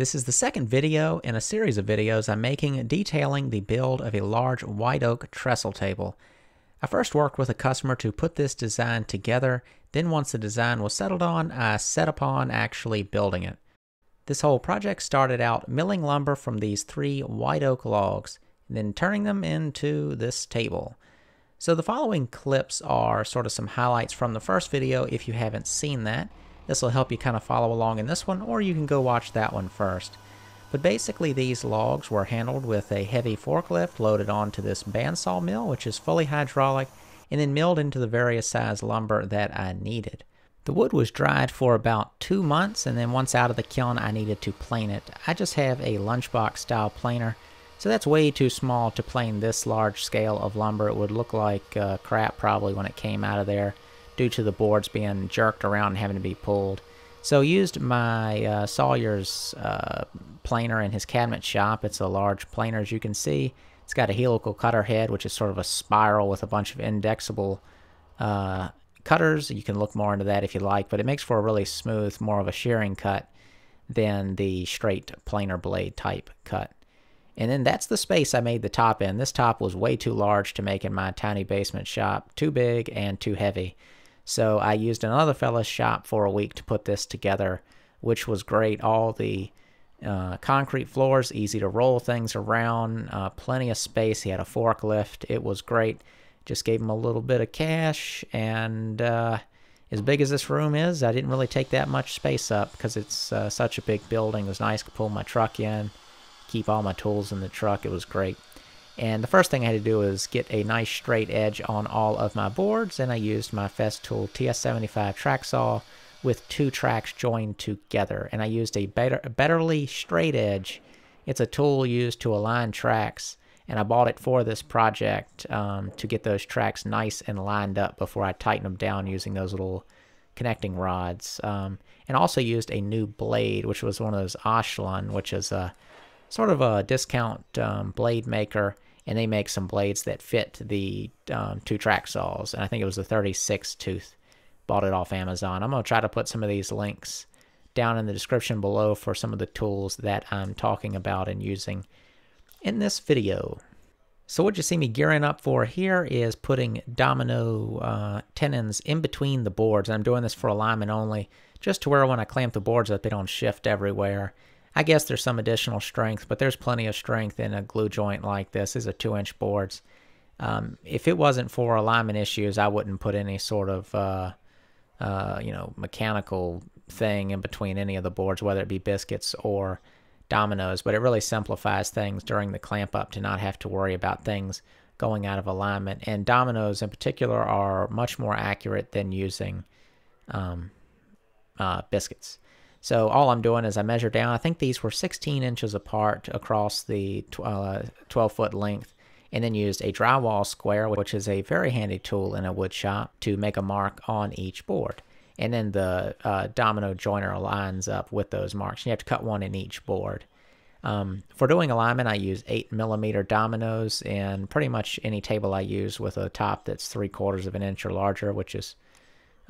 This is the second video in a series of videos I'm making detailing the build of a large white oak trestle table. I first worked with a customer to put this design together, then once the design was settled on, I set upon actually building it. This whole project started out milling lumber from these three white oak logs, then turning them into this table. So the following clips are sort of some highlights from the first video if you haven't seen that. This will help you kind of follow along in this one, or you can go watch that one first. But basically these logs were handled with a heavy forklift loaded onto this bandsaw mill, which is fully hydraulic, and then milled into the various size lumber that I needed. The wood was dried for about two months, and then once out of the kiln, I needed to plane it. I just have a lunchbox style planer, so that's way too small to plane this large scale of lumber. It would look like uh, crap probably when it came out of there due to the boards being jerked around and having to be pulled. So used my uh, Sawyer's uh, planer in his cabinet shop. It's a large planer as you can see. It's got a helical cutter head, which is sort of a spiral with a bunch of indexable uh, cutters. You can look more into that if you like, but it makes for a really smooth, more of a shearing cut than the straight planer blade type cut. And then that's the space I made the top in. This top was way too large to make in my tiny basement shop, too big and too heavy. So I used another fella's shop for a week to put this together, which was great. All the uh, concrete floors, easy to roll things around, uh, plenty of space. He had a forklift. It was great. Just gave him a little bit of cash, and uh, as big as this room is, I didn't really take that much space up because it's uh, such a big building. It was nice to pull my truck in, keep all my tools in the truck. It was great. And the first thing I had to do was get a nice straight edge on all of my boards, and I used my Festool TS75 track saw with two tracks joined together. And I used a better, Betterly straight edge. It's a tool used to align tracks, and I bought it for this project um, to get those tracks nice and lined up before I tighten them down using those little connecting rods. Um, and also used a new blade, which was one of those Oshlun, which is a sort of a discount um, blade maker and they make some blades that fit the um, two track saws. And I think it was the 36 tooth. Bought it off Amazon. I'm going to try to put some of these links down in the description below for some of the tools that I'm talking about and using in this video. So what you see me gearing up for here is putting domino uh, tenons in between the boards. And I'm doing this for alignment only, just to where when I clamp the boards up, they don't shift everywhere. I guess there's some additional strength, but there's plenty of strength in a glue joint like this. These are two inch boards. Um, if it wasn't for alignment issues, I wouldn't put any sort of, uh, uh, you know, mechanical thing in between any of the boards, whether it be biscuits or dominoes. But it really simplifies things during the clamp up to not have to worry about things going out of alignment. And dominoes in particular are much more accurate than using um, uh, biscuits. So all I'm doing is I measure down. I think these were 16 inches apart across the 12 uh, foot length and then used a drywall square, which is a very handy tool in a wood shop to make a mark on each board. And then the uh, domino joiner lines up with those marks. You have to cut one in each board. Um, for doing alignment, I use 8 millimeter dominoes and pretty much any table I use with a top that's 3 quarters of an inch or larger, which is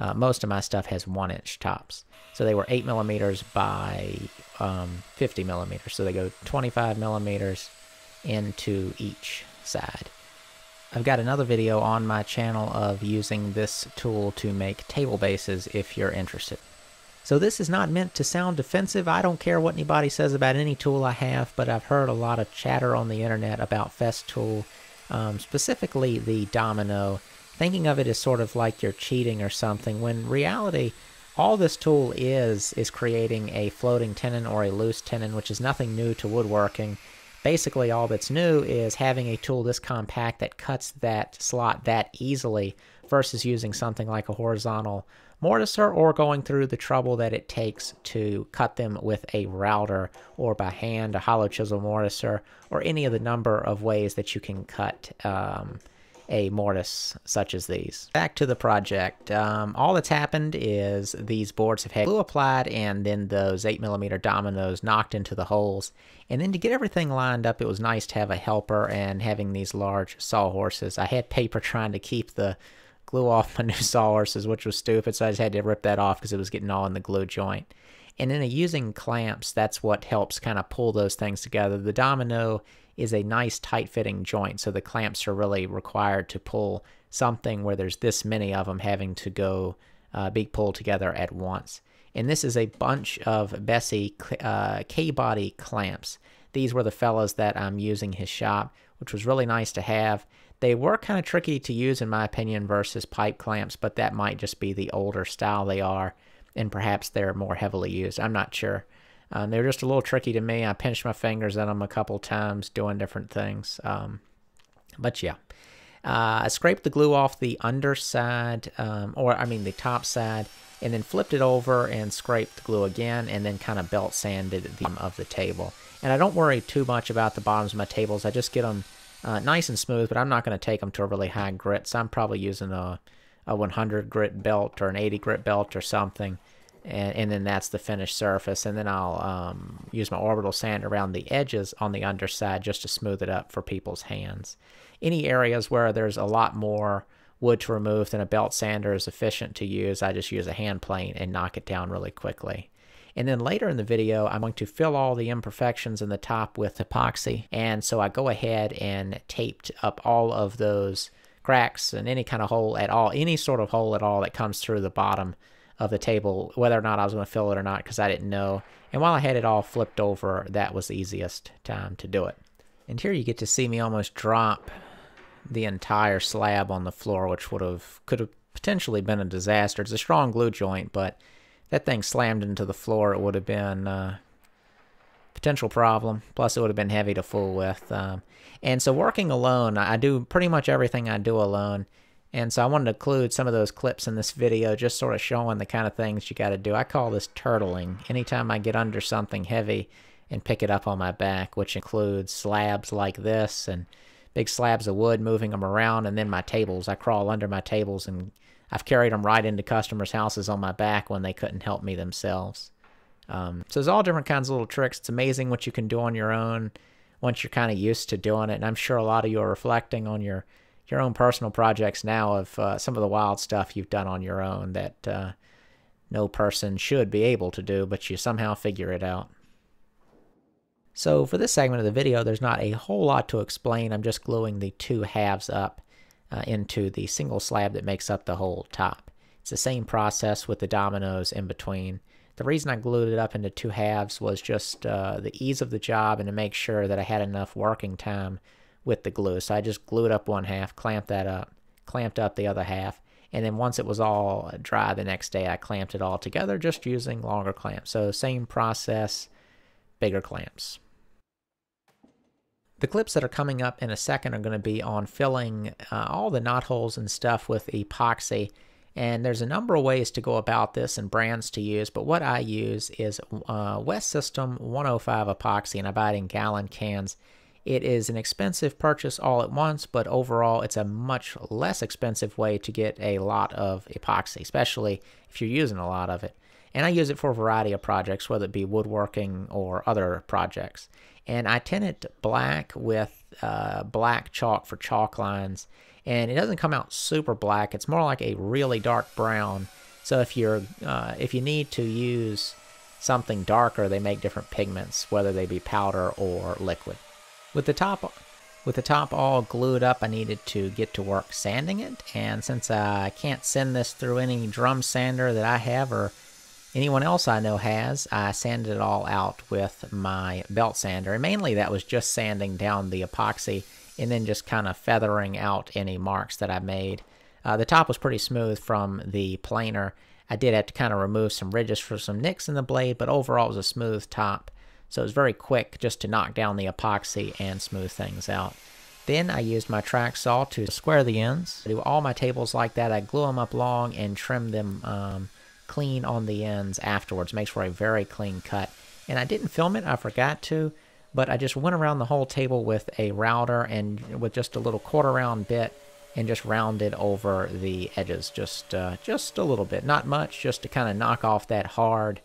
uh, most of my stuff has one inch tops. So they were 8 millimeters by um, 50 millimeters. So they go 25 millimeters into each side. I've got another video on my channel of using this tool to make table bases if you're interested. So this is not meant to sound defensive. I don't care what anybody says about any tool I have, but I've heard a lot of chatter on the internet about Festool, um, specifically the Domino thinking of it as sort of like you're cheating or something, when reality, all this tool is, is creating a floating tenon or a loose tenon, which is nothing new to woodworking. Basically, all that's new is having a tool this compact that cuts that slot that easily versus using something like a horizontal mortiser or going through the trouble that it takes to cut them with a router or by hand, a hollow chisel mortiser, or any of the number of ways that you can cut um, a mortise such as these. Back to the project. Um, all that's happened is these boards have had glue applied and then those 8mm dominoes knocked into the holes. And then to get everything lined up, it was nice to have a helper and having these large sawhorses. I had paper trying to keep the glue off my new sawhorses, which was stupid, so I just had to rip that off because it was getting all in the glue joint. And then using clamps, that's what helps kind of pull those things together. The domino is a nice tight fitting joint, so the clamps are really required to pull something where there's this many of them having to go uh, be pulled together at once. And this is a bunch of Bessey uh, K-body clamps. These were the fellows that I'm using his shop, which was really nice to have. They were kind of tricky to use, in my opinion, versus pipe clamps, but that might just be the older style they are, and perhaps they're more heavily used. I'm not sure. Um, they're just a little tricky to me. I pinched my fingers at them a couple times doing different things. Um, but yeah. Uh, I scraped the glue off the underside, um, or I mean the top side, and then flipped it over and scraped the glue again, and then kind of belt sanded the bottom of the table. And I don't worry too much about the bottoms of my tables. I just get them uh, nice and smooth, but I'm not going to take them to a really high grit. So I'm probably using a, a 100 grit belt or an 80 grit belt or something. And, and then that's the finished surface. And then I'll um, use my orbital sand around the edges on the underside just to smooth it up for people's hands. Any areas where there's a lot more wood to remove than a belt sander is efficient to use, I just use a hand plane and knock it down really quickly. And then later in the video, I'm going to fill all the imperfections in the top with epoxy. And so I go ahead and taped up all of those cracks and any kind of hole at all, any sort of hole at all that comes through the bottom of the table, whether or not I was going to fill it or not, because I didn't know. And while I had it all flipped over, that was the easiest time to do it. And here you get to see me almost drop the entire slab on the floor, which would have could have potentially been a disaster. It's a strong glue joint, but that thing slammed into the floor, it would have been a uh, potential problem. Plus, it would have been heavy to fool with. Um, and so, working alone, I do pretty much everything I do alone. And so, I wanted to include some of those clips in this video, just sort of showing the kind of things you got to do. I call this turtling. Anytime I get under something heavy and pick it up on my back, which includes slabs like this and big slabs of wood, moving them around, and then my tables. I crawl under my tables and I've carried them right into customers' houses on my back when they couldn't help me themselves. Um, so there's all different kinds of little tricks. It's amazing what you can do on your own once you're kind of used to doing it. And I'm sure a lot of you are reflecting on your your own personal projects now of uh, some of the wild stuff you've done on your own that uh, no person should be able to do, but you somehow figure it out. So for this segment of the video, there's not a whole lot to explain. I'm just gluing the two halves up uh, into the single slab that makes up the whole top. It's the same process with the dominoes in between. The reason I glued it up into two halves was just uh, the ease of the job and to make sure that I had enough working time with the glue. So I just glued up one half, clamped that up, clamped up the other half, and then once it was all dry the next day, I clamped it all together just using longer clamps. So same process, bigger clamps. The clips that are coming up in a second are going to be on filling uh, all the knot holes and stuff with epoxy. And there's a number of ways to go about this and brands to use, but what I use is uh, West System 105 epoxy, and I buy it in gallon cans. It is an expensive purchase all at once, but overall it's a much less expensive way to get a lot of epoxy, especially if you're using a lot of it. And I use it for a variety of projects, whether it be woodworking or other projects. And I tint it black with uh, black chalk for chalk lines. And it doesn't come out super black. It's more like a really dark brown. So if you're uh, if you need to use something darker they make different pigments whether they be powder or liquid with the top with the top all glued up I needed to get to work sanding it and since I can't send this through any drum sander that I have or anyone else I know has. I sanded it all out with my belt sander. And mainly that was just sanding down the epoxy and then just kind of feathering out any marks that I made. Uh, the top was pretty smooth from the planer. I did have to kind of remove some ridges for some nicks in the blade, but overall it was a smooth top. So it was very quick just to knock down the epoxy and smooth things out. Then I used my track saw to square the ends. I do all my tables like that. I glue them up long and trim them um, clean on the ends afterwards. Makes for a very clean cut. And I didn't film it, I forgot to, but I just went around the whole table with a router and with just a little quarter round bit and just rounded over the edges just uh, just a little bit. Not much, just to kind of knock off that hard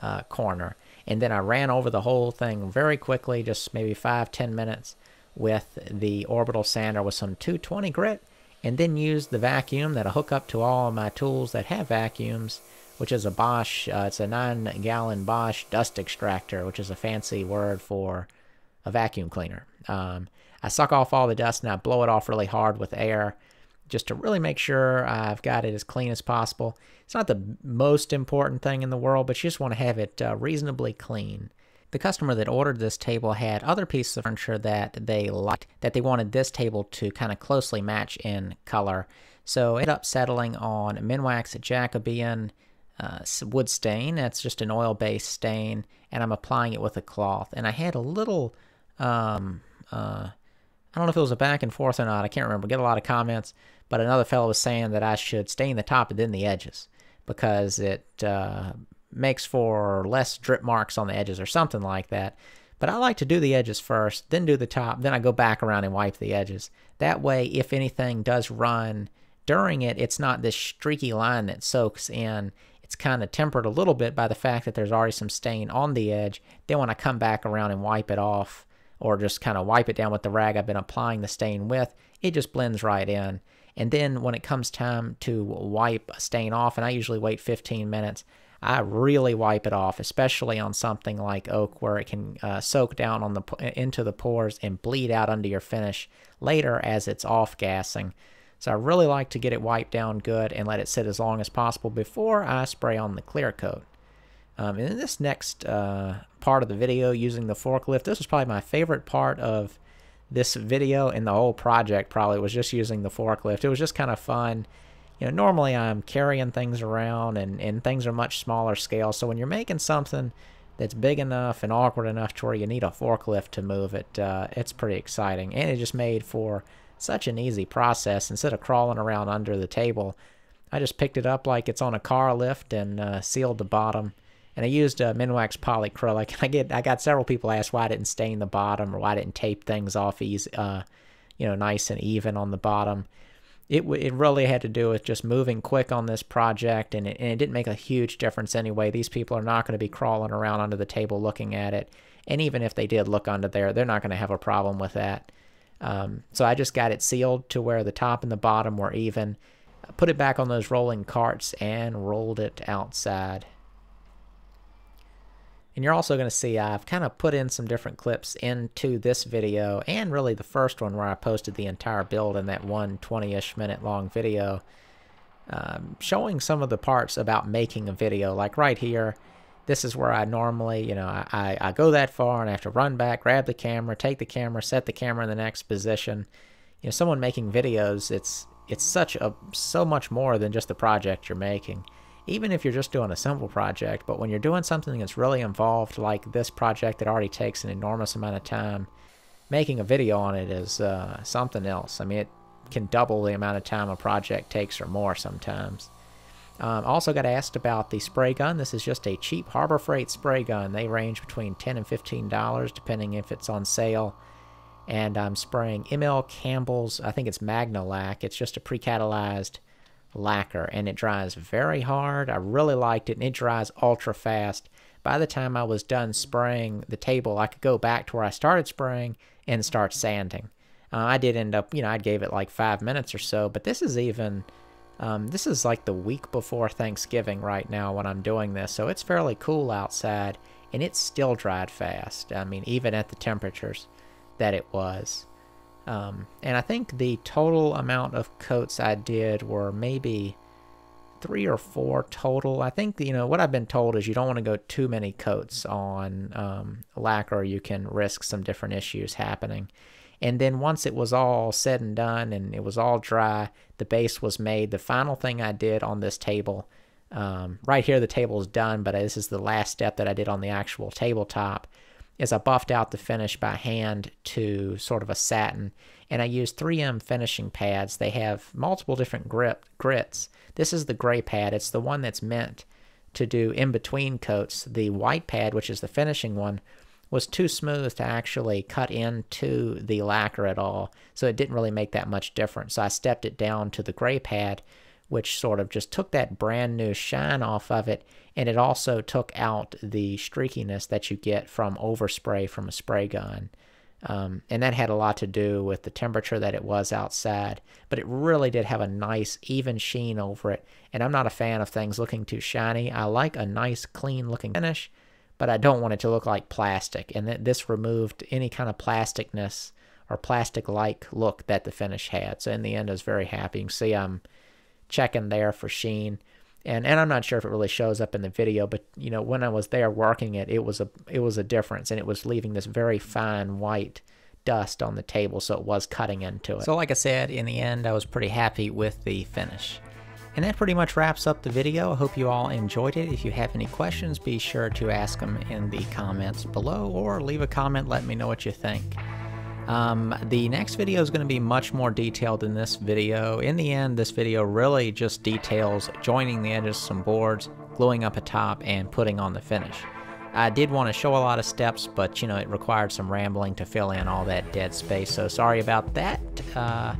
uh, corner. And then I ran over the whole thing very quickly, just maybe five, ten minutes with the orbital sander with some 220 grit and then used the vacuum that I hook up to all of my tools that have vacuums which is a Bosch, uh, it's a nine gallon Bosch dust extractor, which is a fancy word for a vacuum cleaner. Um, I suck off all the dust and I blow it off really hard with air just to really make sure I've got it as clean as possible. It's not the most important thing in the world, but you just want to have it uh, reasonably clean. The customer that ordered this table had other pieces of furniture that they liked, that they wanted this table to kind of closely match in color. So it ended up settling on Minwax Jacobean uh, wood stain. That's just an oil-based stain, and I'm applying it with a cloth. And I had a little, um, uh, I don't know if it was a back and forth or not. I can't remember. Get a lot of comments, but another fellow was saying that I should stain the top and then the edges because it uh, makes for less drip marks on the edges or something like that. But I like to do the edges first, then do the top, then I go back around and wipe the edges. That way, if anything does run during it, it's not this streaky line that soaks in. It's kind of tempered a little bit by the fact that there's already some stain on the edge. Then when I come back around and wipe it off, or just kind of wipe it down with the rag I've been applying the stain with, it just blends right in. And then when it comes time to wipe a stain off, and I usually wait 15 minutes, I really wipe it off, especially on something like oak where it can uh, soak down on the into the pores and bleed out under your finish later as it's off gassing. So I really like to get it wiped down good and let it sit as long as possible before I spray on the clear coat. Um, in this next uh, part of the video using the forklift, this was probably my favorite part of this video and the whole project probably was just using the forklift. It was just kind of fun you know, normally I'm carrying things around and, and things are much smaller scale. So when you're making something that's big enough and awkward enough to where you need a forklift to move it, uh, it's pretty exciting. And it just made for such an easy process. Instead of crawling around under the table, I just picked it up like it's on a car lift and uh, sealed the bottom. And I used uh, Minwax polyacrylic. I get I got several people ask why I didn't stain the bottom or why I didn't tape things off easy, uh, you know, nice and even on the bottom it it really had to do with just moving quick on this project, and it, and it didn't make a huge difference anyway. These people are not going to be crawling around under the table looking at it, and even if they did look under there, they're not going to have a problem with that. Um, so I just got it sealed to where the top and the bottom were even, put it back on those rolling carts, and rolled it outside. And you're also going to see I've kind of put in some different clips into this video and really the first one where I posted the entire build in that one 20-ish minute long video um, showing some of the parts about making a video. Like right here, this is where I normally, you know, I, I go that far and I have to run back, grab the camera, take the camera, set the camera in the next position. You know, someone making videos, it's it's such a so much more than just the project you're making even if you're just doing a simple project, but when you're doing something that's really involved, like this project that already takes an enormous amount of time, making a video on it is uh, something else. I mean, it can double the amount of time a project takes or more sometimes. Um, also got asked about the spray gun. This is just a cheap Harbor Freight spray gun. They range between 10 and $15 depending if it's on sale. And I'm spraying ML Campbell's, I think it's Magnalac. It's just a pre-catalyzed lacquer and it dries very hard. I really liked it and it dries ultra fast. By the time I was done spraying the table, I could go back to where I started spraying and start sanding. Uh, I did end up, you know, I gave it like five minutes or so, but this is even, um, this is like the week before Thanksgiving right now when I'm doing this, so it's fairly cool outside and it still dried fast. I mean, even at the temperatures that it was. Um, and I think the total amount of coats I did were maybe three or four total. I think, you know, what I've been told is you don't want to go too many coats on um, lacquer. You can risk some different issues happening. And then once it was all said and done and it was all dry, the base was made. The final thing I did on this table, um, right here the table is done, but this is the last step that I did on the actual tabletop, is I buffed out the finish by hand to sort of a satin. And I used 3M finishing pads. They have multiple different grip grits. This is the gray pad. It's the one that's meant to do in-between coats. The white pad, which is the finishing one, was too smooth to actually cut into the lacquer at all. So it didn't really make that much difference. So I stepped it down to the gray pad, which sort of just took that brand new shine off of it and it also took out the streakiness that you get from overspray from a spray gun. Um, and that had a lot to do with the temperature that it was outside. But it really did have a nice, even sheen over it. And I'm not a fan of things looking too shiny. I like a nice, clean looking finish, but I don't want it to look like plastic. And th- this removed any kind of plasticness or plastic like look that the finish had. So in the end, I was very happy. You can see I'm checking there for sheen. And, and I'm not sure if it really shows up in the video, but you know when I was there working it, it was a it was a difference, and it was leaving this very fine white dust on the table, so it was cutting into it. So like I said, in the end, I was pretty happy with the finish. And that pretty much wraps up the video. I hope you all enjoyed it. If you have any questions, be sure to ask them in the comments below or leave a comment, let me know what you think. Um, the next video is going to be much more detailed than this video. In the end, this video really just details joining the edges of some boards, gluing up a top, and putting on the finish. I did want to show a lot of steps, but you know, it required some rambling to fill in all that dead space, so sorry about that. Uh,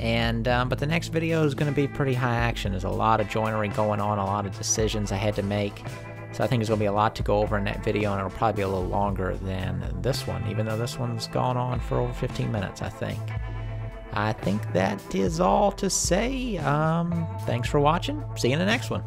and um, but the next video is going to be pretty high action. There's a lot of joinery going on, a lot of decisions I had to make. So I think there's going to be a lot to go over in that video, and it'll probably be a little longer than this one, even though this one's gone on for over 15 minutes, I think. I think that is all to say. Um, thanks for watching. See you in the next one.